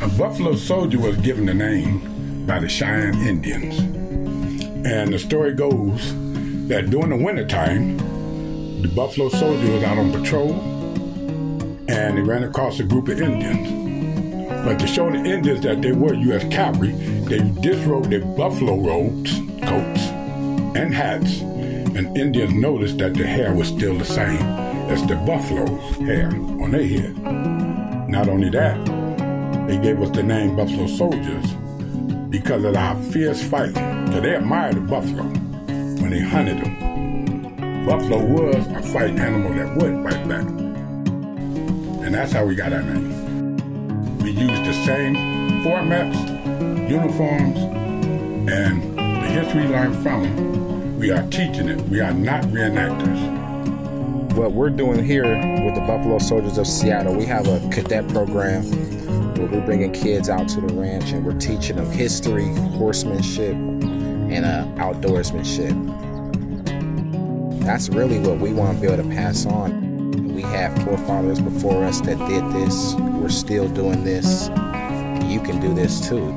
A Buffalo Soldier was given the name by the Cheyenne Indians. And the story goes that during the wintertime, the Buffalo Soldier was out on patrol and he ran across a group of Indians. But to show the Indians that they were U.S. cavalry, they disrobed their buffalo robes, coats, and hats, and Indians noticed that the hair was still the same as the buffalo's hair on their head. Not only that, they gave us the name Buffalo Soldiers because of our fierce fighting. So they admired the buffalo when they hunted them. Buffalo was a fighting animal that would fight back. And that's how we got our name. We used the same formats, uniforms, and the history learned from them. We are teaching it. We are not reenactors what we're doing here with the Buffalo Soldiers of Seattle, we have a cadet program where we're bringing kids out to the ranch and we're teaching them history, horsemanship, and uh, outdoorsmanship. That's really what we want to be able to pass on. We have forefathers before us that did this. We're still doing this. You can do this too.